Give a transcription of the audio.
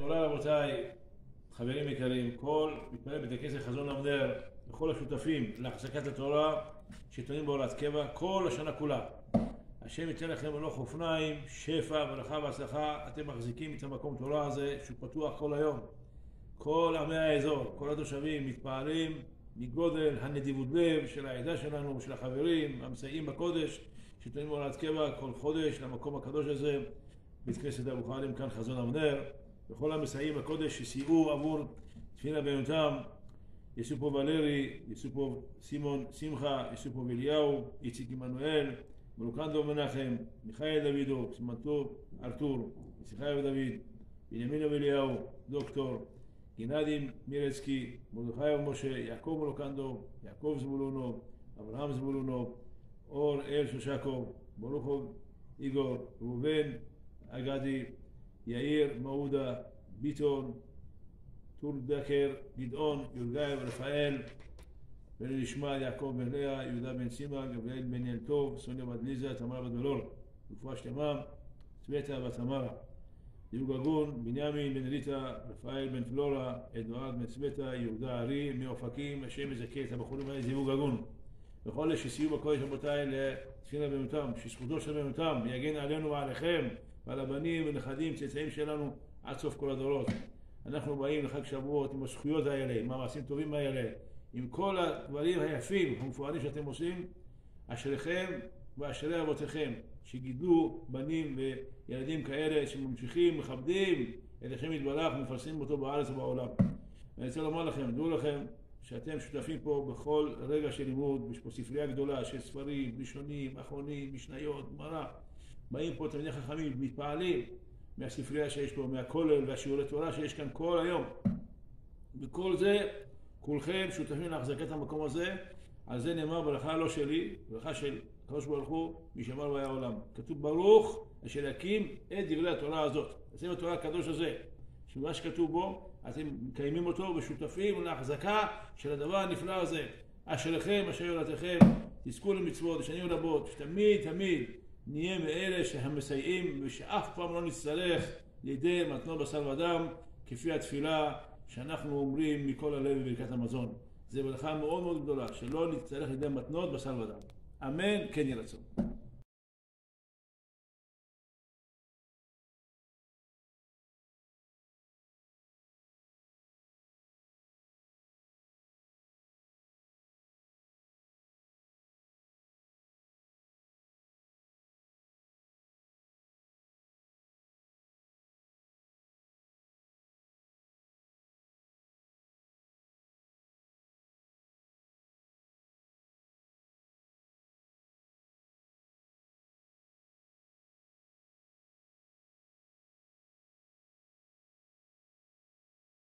מוריי רבותיי, חברים יקרים, כל מתפלל בית הכנסת חזון אבנר וכל השותפים להחזקת התורה שטוענים בהוראת קבע כל השנה כולה. השם ייתן לכם מלוך אופניים, שפע, ברכה והצלחה, אתם מחזיקים את המקום תורה הזה שהוא פתוח כל היום. כל עמי האזור, כל התושבים מתפעלים מגודל הנדיבות לב של העדה שלנו, של החברים, המסייעים בקודש, שטוענים בהוראת קבע כל חודש למקום הקדוש הזה, בית כנסת אבו חאלם, כאן חזון אבנר. וכל המסייעים בקודש שסייעו עבור תפילה ביונתם, יסופוב ולרי, יסופוב סימון שמחה, יסופוב אליהו, איציק עמנואל, מלוקנדו מנחם, מיכאל דוידו, סימנטור ארתור, ישחי ודוד, בנימין אליהו, דוקטור, גנדי מירצקי, מרדכי ומשה, יעקב מלוקנדו, יעקב זבולונו, אברהם זבולונו, אור אל שושקוב, ברוכוב איגור, ראובן אגדי, יאיר, מעודה, ביטון, טור דקר, גדעון, יורגאי ורפאל, בן ישמעאל, יעקב בן לאה, יהודה בן סימה, גבריאל בן אל טוב, סוניה בת ליזה, תמרה בת בלור, רפואה שלמה, צבטה בת תמרה, יהוג הגון, בנימין בן אליטה, רפאל בן פלורה, אדוארד בן צבטה, יהודה ארי, מאופקים, השם יזכה את הבחורים האלה, זיווג הגון. וכל אלה שסייעו בקודש רבותיי לתפילה במותם, שזכותו של במותם יגן עלינו ועליכם ועל הבנים ונכדים, צאצאים שלנו עד סוף כל הדורות. אנחנו באים לחג שבועות עם הזכויות האלה, עם המעשים הטובים האלה, עם כל הדברים היפים, המפוארים שאתם עושים, אשריכם ואשרי אבותיכם, שגידלו בנים וילדים כאלה שממשיכים, מכבדים את השם יתברך ומפרסמים אותו בארץ ובעולם. ואני רוצה לומר לכם, דעו לכם שאתם שותפים פה בכל רגע של לימוד, יש פה ספרייה גדולה של ספרים, ראשונים, אחרונים, משניות, גמרא. באים פה תלמידי חכמים, מתפעלים מהספרייה שיש פה, מהכולל והשיעורי תורה שיש כאן כל היום. וכל זה, כולכם שותפים להחזקת המקום הזה, על זה נאמר ברכה לא שלי, ברכה של הקדוש ברוך הוא, מי שאמר והיה העולם. כתוב ברוך אשר יקים את דברי התורה הזאת. עושים התורה הקדוש הזה, שמה שכתוב בו, אתם מקיימים אותו ושותפים להחזקה של הדבר הנפלא הזה. אשריכם, אשר יולדתכם, תזכו למצוות לשנים רבות, שתמיד תמיד נהיה מאלה שהמסייעים ושאף פעם לא נצטרך לידי מתנות בשר ודם כפי התפילה שאנחנו אומרים מכל הלב בברכת המזון. זו ברכה מאוד מאוד גדולה, שלא נצטרך לידי מתנות בשר ודם. אמן, כן יהי רצון.